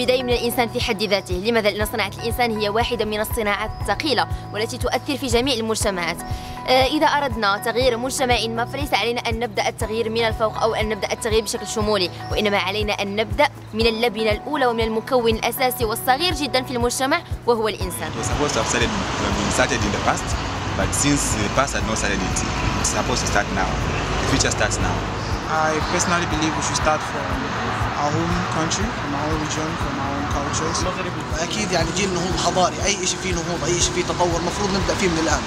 البداية من الإنسان في حد ذاته لماذا؟ لأن صناعة الإنسان هي واحدة من الصناعات الثقيلة والتي تؤثر في جميع المجتمعات آه، إذا أردنا تغيير مجتمع ما فليس علينا أن نبدأ التغيير من الفوق أو أن نبدأ التغيير بشكل شمولي وإنما علينا أن نبدأ من اللبنة الأولى ومن المكون الأساسي والصغير جدا في المجتمع وهو الإنسان But since the past had not started it, it's supposed to start now. The future starts now. I personally believe we should start from our home country, from our own region, from our own cultures. أكيد يعني جيل نهوض حضاري، أي شيء فيه نهوض، أي شيء فيه تطور، المفروض نبدأ فيه من الآن.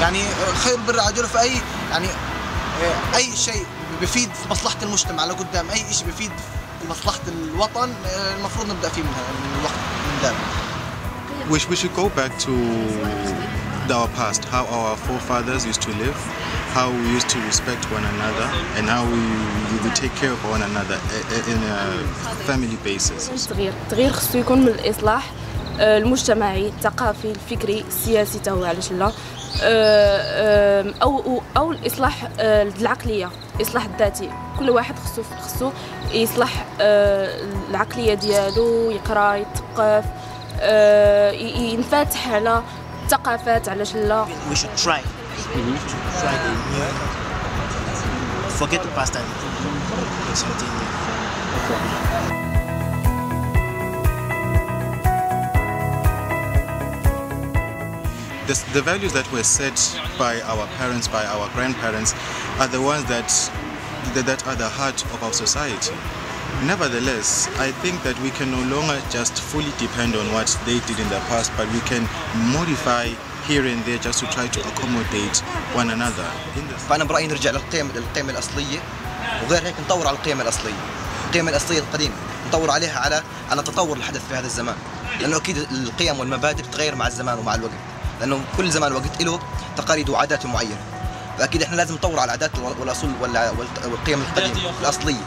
يعني خير بر عجل في أي يعني أي شيء بفيد مصلحة المجتمع لقدام، أي شيء بفيد مصلحة الوطن المفروض نبدأ فيه من الوقت من الآن. We should go back to our past, how our forefathers used to live, how we used to respect one another, and how we, we take care of one another in a family basis. التغيير التغيير خصو يكون من الإصلاح المجتمعي الثقافي الفكري السياسي تاهو علاش لا؟ أو أو الإصلاح العقلية الاصلاح الذاتي. كل واحد خصو خصو يصلح العقلية ديالو يقرأ يتثقف ينفتح على ثقافات علاش لا؟ We should try. Mm-hmm. the forget the past and something new The, the values that were set by our parents, by our grandparents, are the ones that, that are the heart of our society. Nevertheless, I think that we can no longer just fully depend on what they did in the past, but we can modify here and there just to try to accommodate one another. فأنا برأيي نرجع للقيم القيم الأصلية وغير هيك نطور على القيم الأصلية. القيم الأصلية القديمة نطور عليها على على تطور الحدث في هذا الزمان. لأنه أكيد القيم والمبادئ بتتغير مع الزمان ومع الوقت. لأنه كل زمان وقت له تقاليد وعادات معينة. فأكيد إحنا لازم نطور على العادات والأصول والقيم القديمة الأصلية.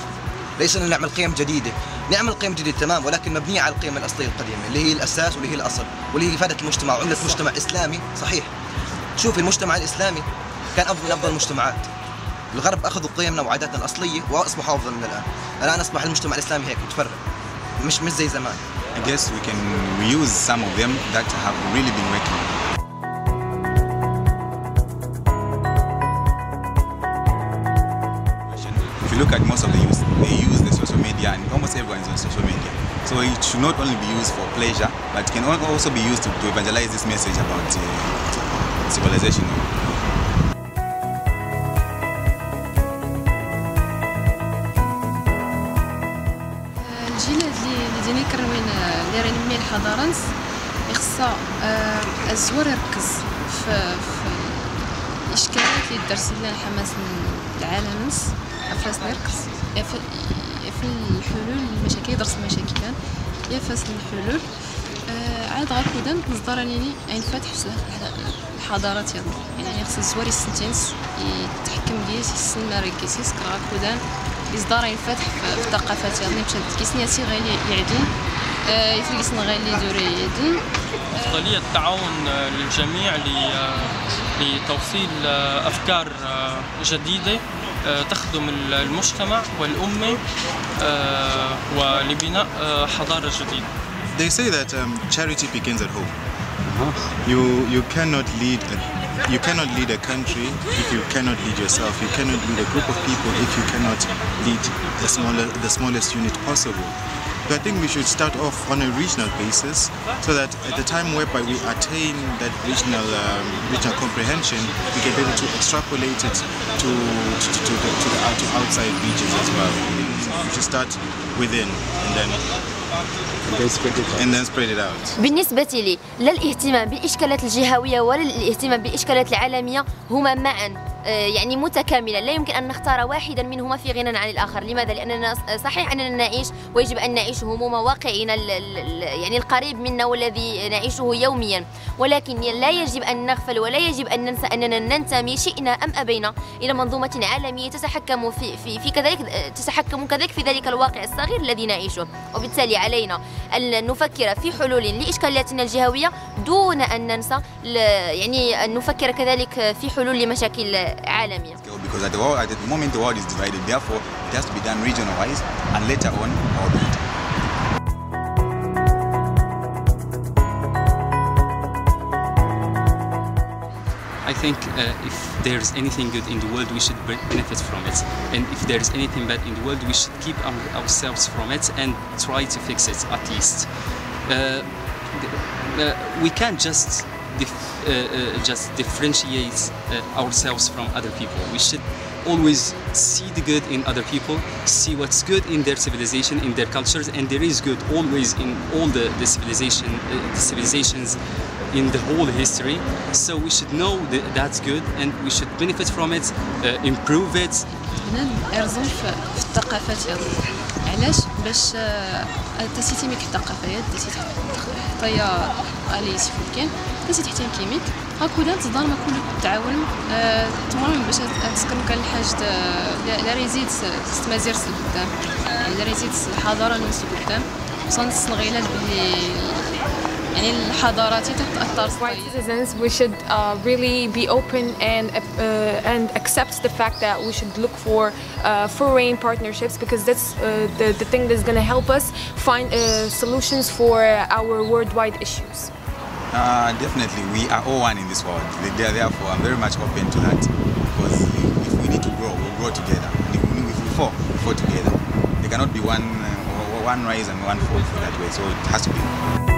ليس أن نعمل قيم جديدة نعمل قيم جديدة تمام ولكن مبنية على القيم الأصلية القديمة اللي هي الأساس واللي هي الأصل واللي هي فادت المجتمع وعملت مجتمع إسلامي صحيح. شوف المجتمع الإسلامي كان أفضل من أفضل المجتمعات. الغرب أخذوا قيمنا وعاداتنا الأصلية وأصبحوا أفضل من الآن. الآن أصبح المجتمع الإسلامي هيك متفرق. مش مش زي زمان. I guess we can use some of them that have really been working. you look at most of the youth, they use the social media and almost everyone is on social media. So it should not only be used for pleasure, but it can also be used to, to evangelize this message about uh, civilization. الجيل اللي ديني كروين اللي راني مي الحضارة يخصها الزوار يركز في, في الاشكالات اللي درس لنا حماس العالم افاس نركز في الحلول المشاكل يدرس المشاكل يا فاس الحلول. آه عاد غير كودان نصدر يعني عين فاتح الحضارات يلا. يعني خص الزواري السنتينس يتحكم لي السن ركيسيس كرا كودان يصدر عين فاتح في الثقافات يعني مشات كيسنياتي غير يعدين آه يفرقسنا غير اللي دوري يعدين أفضلية التعاون للجميع لتوصيل أفكار جديدة تخدم المجتمع والأمة ولبناء حضارة جديدة. They say that um, charity begins at home. You you cannot lead a, you cannot lead a country if you cannot lead yourself. You cannot lead a group of people if you cannot lead the smaller the smallest unit possible. I think we should start off on a regional basis so that at the time whereby we attain that regional um, regional comprehension, we can be able to extrapolate it to to, to, to, the, to, the, to outside regions as well. We should start within and then And then spread it out. بالنسبة لي لا الاهتمام بالإشكالات الجهوية ولا الاهتمام بالإشكالات العالمية هما معا آه، يعني متكاملا لا يمكن أن نختار واحدا منهما في غنى عن الآخر. لماذا؟ لأننا صحيح أننا نعيش ويجب أن نعيش هموم واقعنا يعني القريب منا والذي نعيشه يوميا. ولكن لا يجب أن نغفل ولا يجب أن ننسى أننا ننتمي شئنا أم أبينا إلى منظومة عالمية تتحكم في, في, في كذلك تتحكم كذلك في ذلك الواقع الصغير الذي نعيشه. وبالتالي علينا أن نفكر في حلول لاشكالاتنا الجهوية دون أن ننسى يعني أن نفكر كذلك في حلول لمشاكل عالمية. Think uh, if there's anything good in the world, we should benefit from it. And if there's anything bad in the world, we should keep our, ourselves from it and try to fix it at least. Uh, uh, we can't just dif- uh, uh, just differentiate ourselves from other people. We should always see the good in other people, see what's good in their civilization, in their cultures, and there is good always in all the, the civilization, the civilizations in the whole history. So we should know that that's good, and we should benefit from it, uh, improve it, يرزم في الثقافات علاش؟ باش تاسيتي ميك الثقافات تاسيتي حتى الي سيفولكين تاسيتي حتى كيميك. هاكودا تظهر ما كل التعاون آه، تمرن باش تسكن كان الحاجة لا ريزيد ستمازير قدام. لا ريزيد الحضارة نمس قدام. صنص الغلال بلي يعني الحضارات تتأثر white citizens, we should uh, really be open and uh, and accept the fact that we should look for uh, foreign partnerships because that's uh, the, the thing that's going to help us find uh, solutions for our worldwide issues. Uh, definitely, we are all one in this world. There- Therefore, I'm very much open to that because if we need to grow, we'll grow together. And if we, if we fall, we fall together. There cannot be one, uh, one rise and one fall that way. So it has to be.